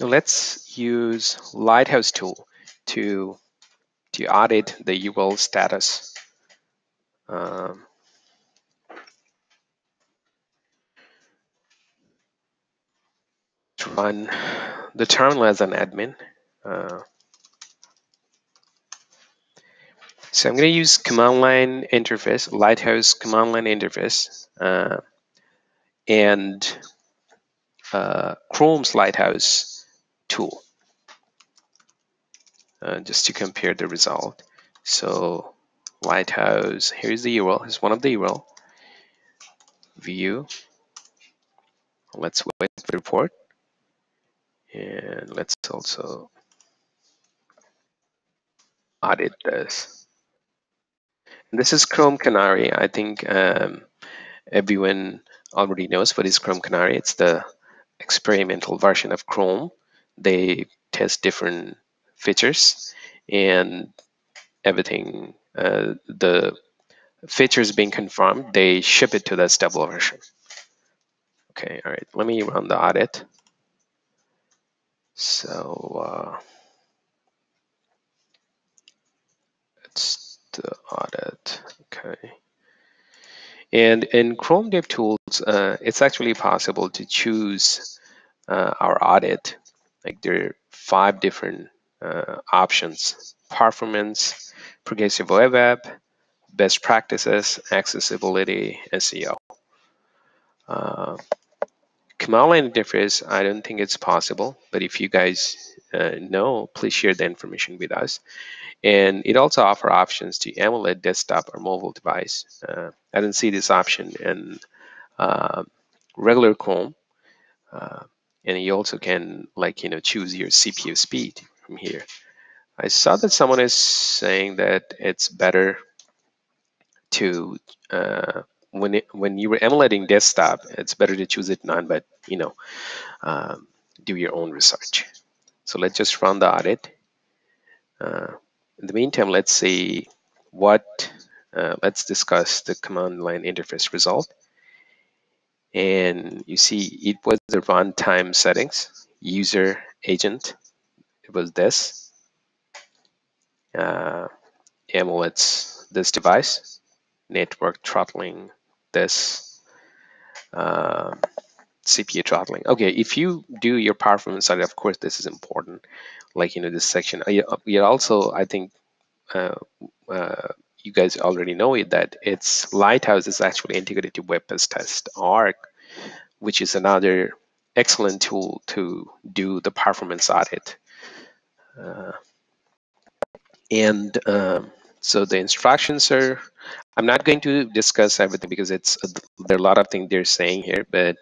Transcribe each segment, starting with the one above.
Let's use Lighthouse tool to to audit the URL status. Um, run the terminal as an admin. Uh, so I'm going to use command line interface, Lighthouse command line interface, uh, and uh, Chrome's Lighthouse tool, uh, just to compare the result. So Lighthouse, here's the URL, here's one of the URL, view, let's wait for report, and let's also audit this. And this is Chrome Canary. I think um, everyone already knows what is Chrome Canary. It's the experimental version of Chrome. They test different features and everything. Uh, the features being confirmed, they ship it to the stable version. Okay, all right, let me run the audit. So uh, it's the audit, okay. And in Chrome DevTools, uh, it's actually possible to choose uh, our audit. Like there are five different uh, options, performance, progressive web app, best practices, accessibility, SEO. Uh, line interface, I don't think it's possible, but if you guys uh, know, please share the information with us. And it also offers options to emulate desktop or mobile device. Uh, I didn't see this option in uh, regular Chrome. And you also can like, you know, choose your CPU speed from here. I saw that someone is saying that it's better to, uh, when, it, when you were emulating desktop, it's better to choose it none, but, you know, um, do your own research. So let's just run the audit. Uh, in the meantime, let's see what, uh, let's discuss the command line interface result. And you see it was the runtime settings, user agent, it was this. Uh, emulates this device, network throttling this, uh, CPU throttling. Okay, if you do your performance side, of course, this is important. Like, you know, this section. You also, I think, uh, uh, you guys already know it, that it's Lighthouse is actually integrated to WebPageTest Arc, which is another excellent tool to do the performance audit. Uh, and um, so the instructions are, I'm not going to discuss everything because it's there are a lot of things they're saying here, but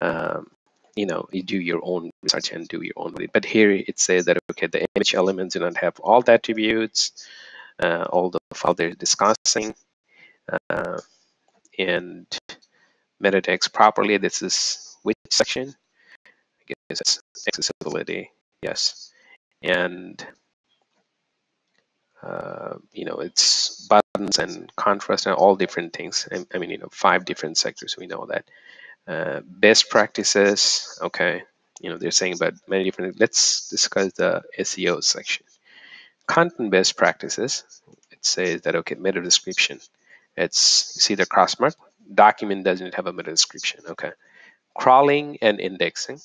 um, you know, you do your own research and do your own. But here it says that, okay, the image elements do not have all the attributes, all the file they're discussing, uh, and meta properly. This is which section? I guess it's accessibility, yes. And, uh, you know, it's buttons and contrast and all different things. I, I mean, you know, five different sectors, we know that. Uh, best practices, okay, you know, they're saying about many different, let's discuss the SEO section. Content best practices, it says that, okay, meta description. It's, you see the cross mark, document doesn't have a meta description, okay. Crawling and indexing.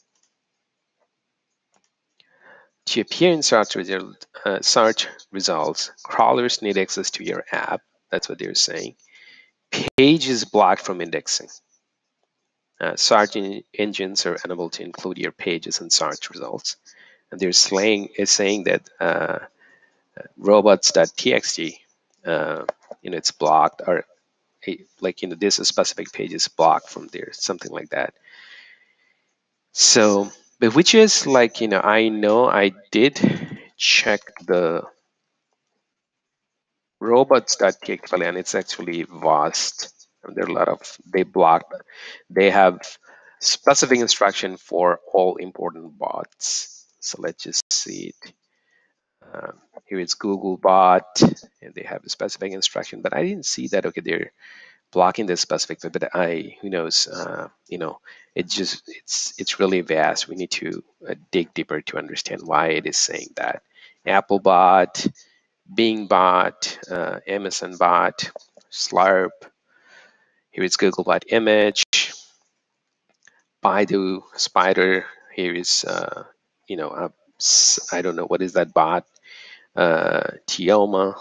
To appear in search, result, uh, search results, crawlers need access to your app. That's what they're saying. Page is blocked from indexing uh, search engines are unable to include your pages and search results. And they're saying, saying that uh, robots.txt, uh, you know, it's blocked or like, you know, this specific page is blocked from there, something like that. So, but which is like, you know, I know I did check the robots.txt file, and it's actually vast there are a lot of they block they have specific instruction for all important bots. So let's just see it uh, here it's google bot and they have a specific instruction but i didn't see that okay they're blocking this specific but i who knows uh, you know it just it's it's really vast. We need to uh, dig deeper to understand why it is saying that. Applebot, Bing bot, uh, Amazon bot, Slurp. Here is Googlebot image, Baidu spider. Here is uh, you know I don't know what is that bot. Uh, Tioma.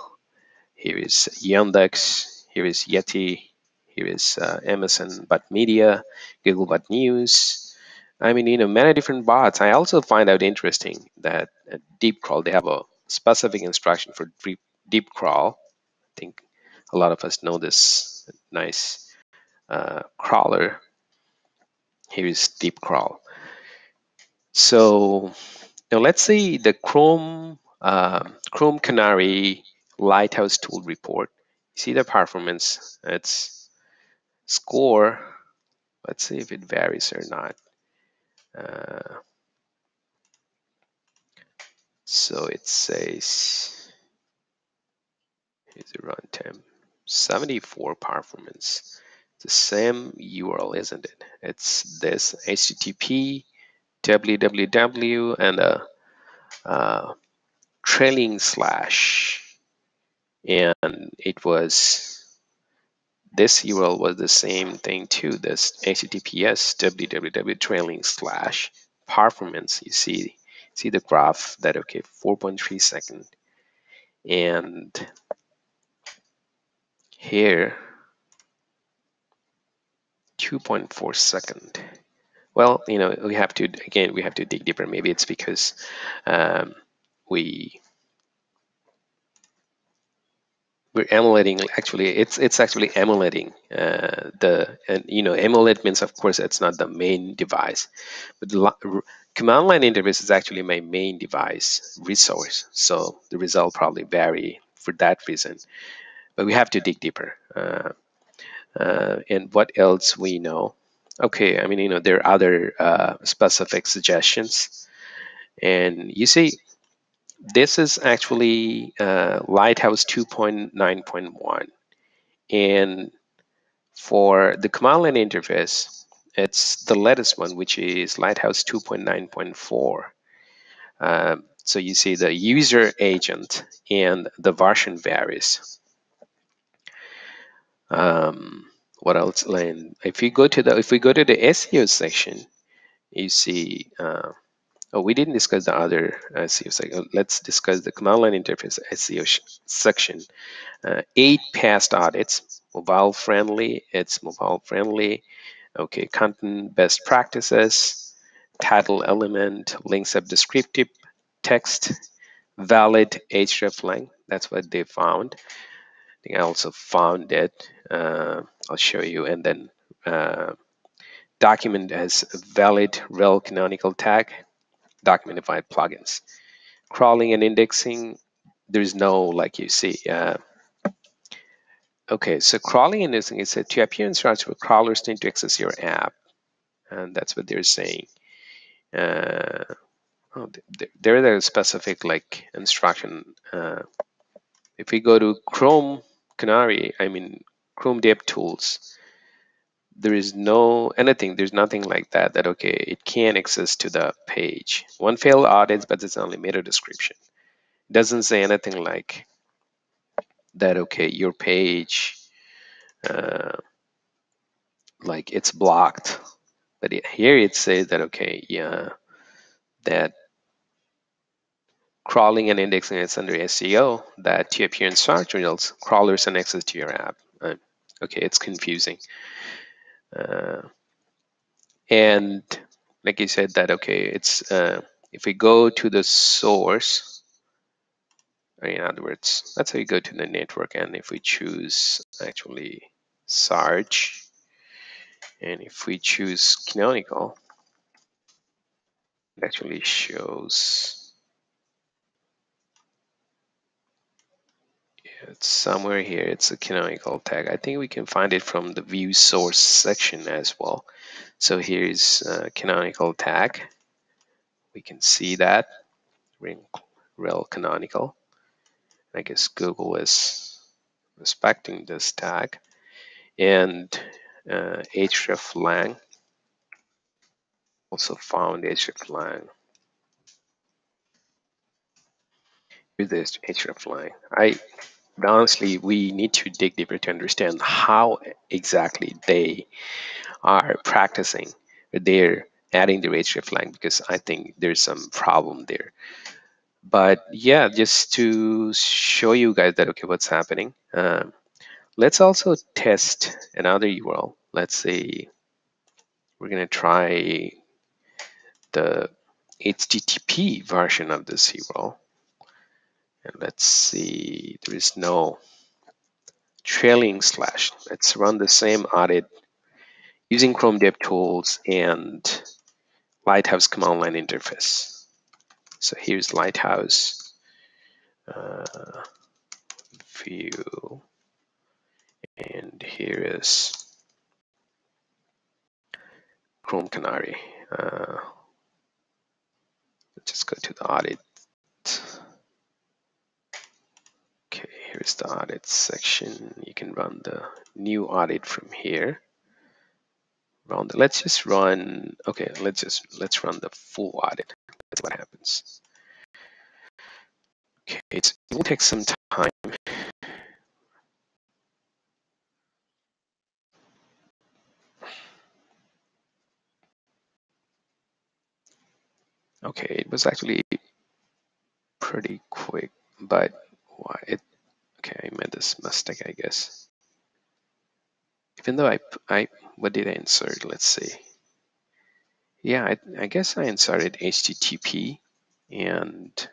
Here is Yandex. Here is Yeti. Here is uh, Amazon Bot Media, Google Bot News. I mean, you know, many different bots. I also find out interesting that at Deep Crawl, they have a specific instruction for deep, deep crawl. I think a lot of us know this nice uh, crawler. Here is Deep Crawl. So now let's see the Chrome uh, Chrome Canary Lighthouse Tool report. See the performance. It's score, let's see if it varies or not. Uh, so it says, here's the runtime, 74 performance. the same URL, isn't it? It's this HTTP, www, and a, a trailing slash. And it was this URL was the same thing too. This HTTPS www trailing slash performance. You see, see the graph that okay, 4.3 second, and here 2.4 second. Well, you know, we have to again, we have to dig deeper. Maybe it's because um, we we're emulating actually it's it's actually emulating uh, the and you know emulate means of course it's not the main device but the command line interface is actually my main device resource so the result probably vary for that reason but we have to dig deeper uh, uh, and what else we know? Okay I mean you know there are other uh, specific suggestions and you see this is actually uh, Lighthouse 2.9.1. And for the command line interface, it's the latest one, which is Lighthouse 2.9.4. Um, so you see the user agent and the version varies. Um, what else? And if we go to the if we go to the SEO section, you see uh, Oh, we didn't discuss the other SEO section. Let's discuss the command line interface SEO section. Uh, eight past audits, mobile friendly, it's mobile friendly. Okay, content best practices, title element, links of descriptive text, valid hreflang. That's what they found. I think I also found it. Uh, I'll show you. And then uh, document has valid rel canonical tag Documentify plugins. Crawling and indexing, there's no, like you see. Uh, okay, so crawling and indexing is to appear in search where crawlers need to access your app. And that's what they're saying. Uh, oh, there is a specific like instruction. Uh, if we go to Chrome Canary, I mean Chrome Dev Tools, there is no anything there's nothing like that that okay it can access to the page. One failed audits but it's only meta description. Doesn't say anything like that okay your page uh, like it's blocked. But here it says that okay yeah that crawling and indexing is under SEO that to appear in search results crawlers and access to your app. Uh, okay it's confusing uh, and like you said that, okay, it's uh, if we go to the source, in other words, let's say we go to the network and if we choose actually Sarge, and if we choose canonical, it actually shows it's somewhere here. It's a canonical tag. I think we can find it from the view source section as well. So here's a canonical tag. We can see that. Rel canonical. I guess Google is respecting this tag. And uh, href lang. Also found hreflang. With this hreflang, I honestly we need to dig deeper to understand how exactly they are practicing they're adding the hreflang because I think there's some problem there. But yeah, just to show you guys that okay, what's happening. Um, let's also test another URL. Let's say we're gonna try the HTTP version of this URL. And let's see, there is no trailing slash. Let's run the same audit using Chrome DevTools and Lighthouse command line interface. So here's Lighthouse uh, view, and here is Chrome Canary. Uh, let's just go to the audit. Here's the audit section. You can run the new audit from here. Run the, let's just run, okay, let's just, let's run the full audit. That's what happens. Okay, it will take some time. Okay, it was actually pretty quick, but it, okay, I made this mistake, I guess. Even though I, I, what did I insert? Let's see. Yeah, I, I guess I inserted HTTP and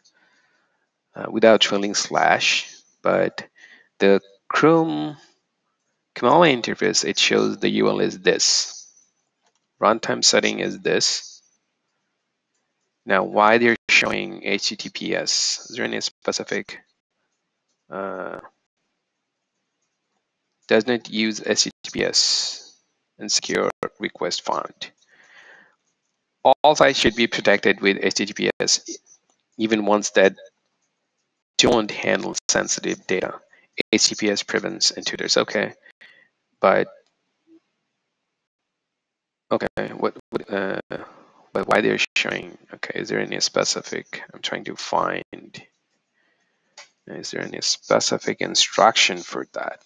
uh, without trailing slash, but the Chrome line interface, it shows the URL is this. Runtime setting is this. Now, why they're showing HTTPS? Is there any specific? Uh, does not use HTTPS and secure request found. All sites should be protected with HTTPS, even ones that don't handle sensitive data. HTTPS prevents intruders. Okay, but okay, what, what uh, but why they're showing? Okay, is there any specific? I'm trying to find. Is there any specific instruction for that?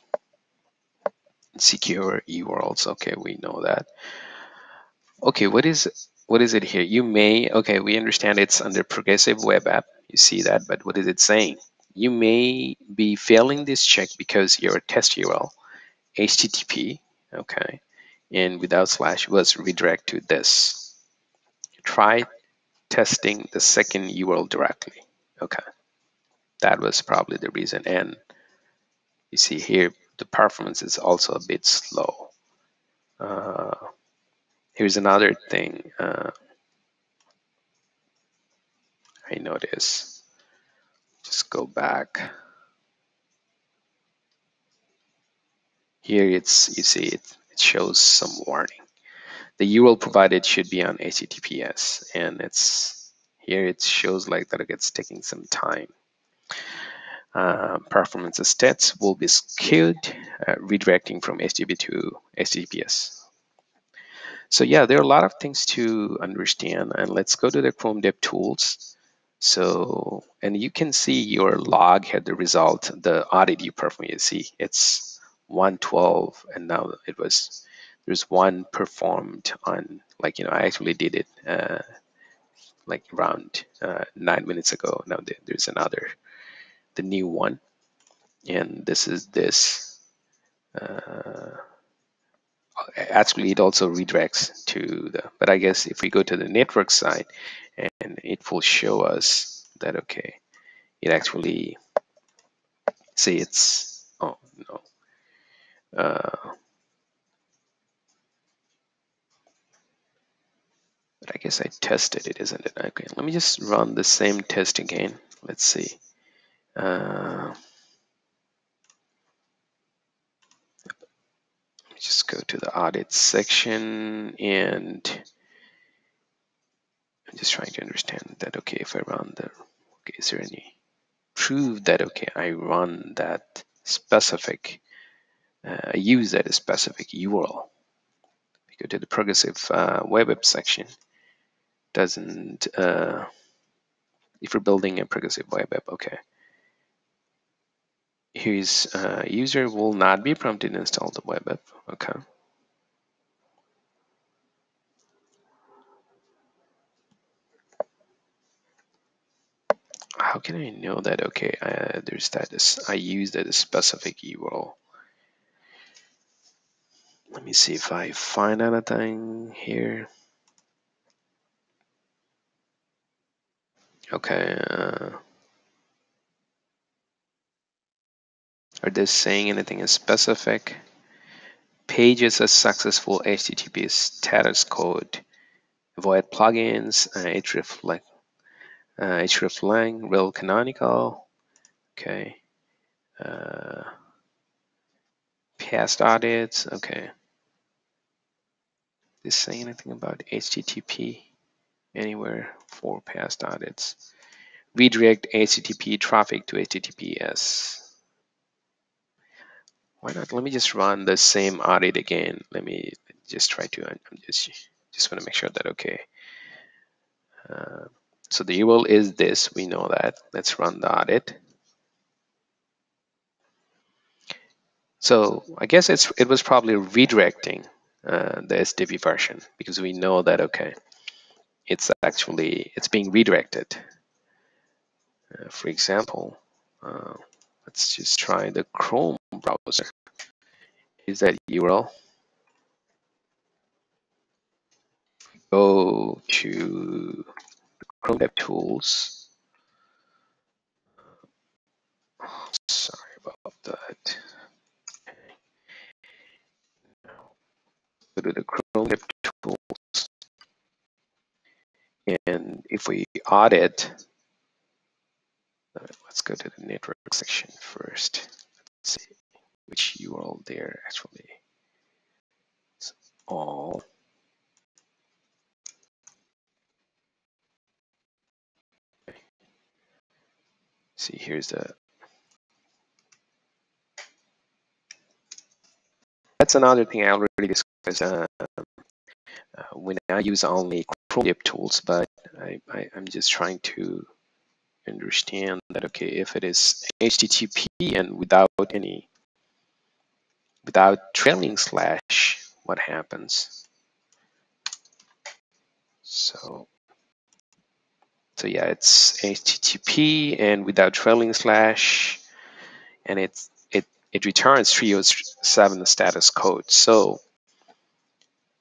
Secure URLs. Okay, we know that. Okay, what is what is it here? You may. Okay, we understand it's under progressive web app. You see that, but what is it saying? You may be failing this check because your test URL, HTTP, okay, and without slash was redirect to this. Try testing the second URL directly. Okay, that was probably the reason. And you see here, the performance is also a bit slow. Uh, here's another thing. Uh, I notice. Just go back. Here it's you see it, it shows some warning. The URL provided should be on HTTPS and it's here it shows like that it's taking some time. Uh, performance stats will be skewed, uh, redirecting from HTTP to HTTPS. So yeah, there are a lot of things to understand and let's go to the Chrome Dev Tools so, and you can see your log had the result, the audit you performed, you see it's 112 and now it was, there's one performed on, like, you know, I actually did it uh, like around uh, nine minutes ago. Now there's another, the new one. And this is this. Uh, actually, it also redirects to the, but I guess if we go to the network side, and it will show us that okay it actually say it's oh no uh, but I guess I tested it isn't it okay let me just run the same test again let's see uh, just go to the audit section and I'm just trying to understand that, okay, if I run the, okay, is there any proof that, okay, I run that specific, uh, I use that specific URL. We go to the progressive uh, web app section. doesn't, uh, if you're building a progressive web app, okay. Here's uh, user will not be prompted to install the web app, okay. How can I know that, okay, uh, there's that, I use that specific URL. Let me see if I find anything here. Okay. Uh, are they saying anything in specific? Pages a successful HTTP status code. Avoid plugins. Uh, hreflang. Uh, hreflang. Rel canonical. Okay. Uh, past audits. Okay. They say anything about HTTP? anywhere for past audits. Redirect HTTP traffic to HTTPS. Why not? Let me just run the same audit again. Let me just try to, I'm just, just want to make sure that okay. Uh, so the URL is this, we know that. Let's run the audit. So I guess it's it was probably redirecting uh, the HTTP version because we know that, okay, it's actually it's being redirected. Uh, for example, uh, let's just try the Chrome browser. Is that URL? Go to Chrome Dev Tools. Sorry about that. Go to the Chrome Dev Tools and if we audit, let's go to the network section first. Let's see which URL there actually. It's all. See, here's the. That's another thing I already discussed. Uh, uh, when I use only Chrome tools, but I, I, I'm just trying to understand that, okay, if it is HTTP and without any, without trailing slash, what happens? So, so yeah, it's HTTP and without trailing slash, and it's, it, it returns 307 status code. So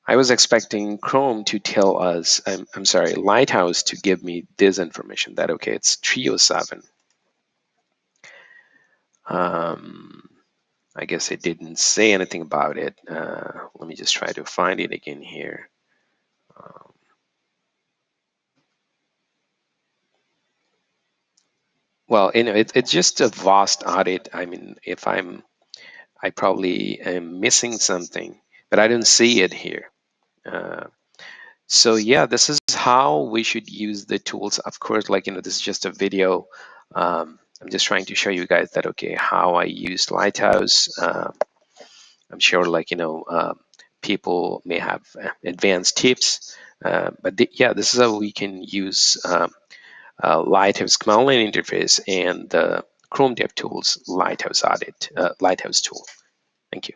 I was expecting Chrome to tell us, I'm, I'm sorry, Lighthouse to give me this information that, okay, it's 307. Um, I guess it didn't say anything about it. Uh, let me just try to find it again here. Um, well, you know, it, it's just a vast audit. I mean, if I'm, I probably am missing something, but I don't see it here. Uh, so yeah, this is how we should use the tools. Of course, like, you know, this is just a video. Um, I'm just trying to show you guys that, okay, how I used Lighthouse. Uh, I'm sure like, you know, uh, people may have advanced tips, uh, but th yeah, this is how we can use um, uh, Lighthouse command line interface and the Chrome DevTools Lighthouse audit, uh, Lighthouse tool. Thank you.